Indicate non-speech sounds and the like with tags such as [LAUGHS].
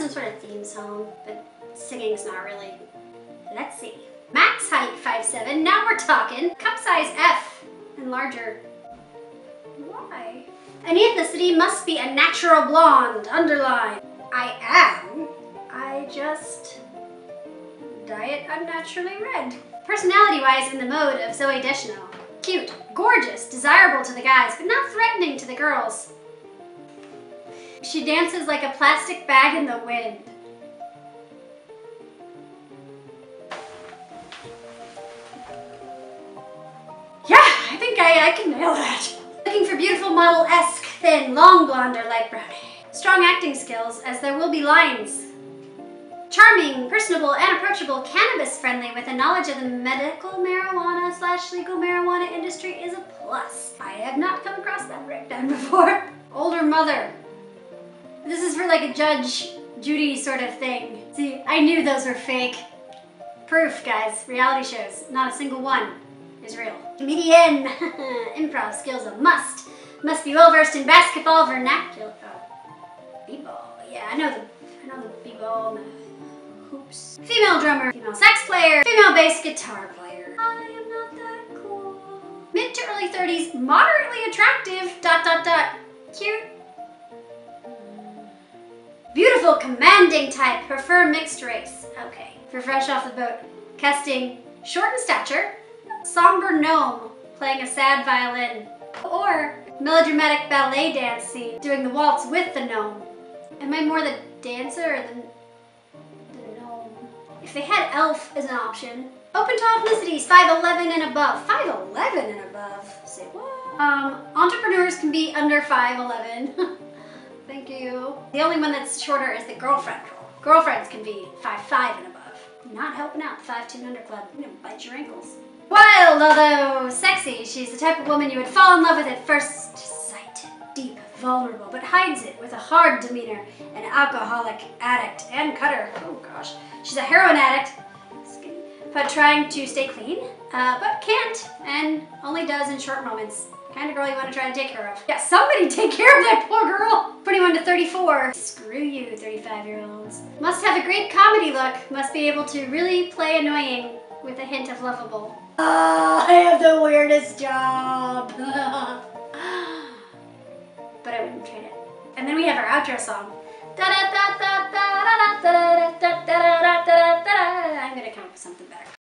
some sort of theme song, but singing's not really. Let's see. Max height 5'7". Now we're talking. Cup size F and larger. Why? Any ethnicity must be a natural blonde. Underline. I am. I just dye it unnaturally red. Personality-wise in the mode of Zooey Deschanel. Cute, gorgeous, desirable to the guys, but not threatening to the girls. She dances like a plastic bag in the wind. Yeah, I think I, I can nail that. Looking for beautiful model-esque, thin, long blonde or light brown. Strong acting skills, as there will be lines. Charming, personable, and approachable, cannabis-friendly with a knowledge of the medical marijuana slash legal marijuana industry is a plus. I have not come across that breakdown [LAUGHS] before. Older mother. This is for like a Judge Judy sort of thing. See, I knew those were fake. Proof, guys. Reality shows. Not a single one is real. Comedian. [LAUGHS] Improv skills a must. Must be well versed in basketball vernacular. Oh, b-ball. Yeah, I know the, I know the b-ball hoops. Female drummer. Female sax player. Female bass guitar player. I am not that cool. Mid to early 30s. Moderately attractive. Dot dot dot. Cute. Commanding type. Prefer mixed race. Okay. For fresh off the boat. Casting short in stature. Somber gnome playing a sad violin. Or melodramatic ballet dance scene doing the waltz with the gnome. Am I more the dancer or the, the gnome? If they had elf as an option. Open to ethnicities, 5'11 and above. 5'11 and above. Say what? Um, entrepreneurs can be under 5'11. [LAUGHS] The only one that's shorter is the girlfriend role. Girlfriends can be 5'5 and above. Not helping out the 5'2 Under Club. You know, bite your ankles. Wild, although sexy, she's the type of woman you would fall in love with at first sight. Deep, vulnerable, but hides it with a hard demeanor. An alcoholic addict and cutter. Oh gosh. She's a heroin addict, but trying to stay clean, uh, but can't, and only does in short moments. Kind of girl you want to try to take care of. Yeah, somebody take care of that poor girl. 21 to 34. Screw you, 35 year olds. Must have a great comedy look. Must be able to really play annoying with a hint of lovable. Oh, I have the weirdest job. [LAUGHS] but I wouldn't trade it. And then we have our outro song. I'm gonna come up with something better.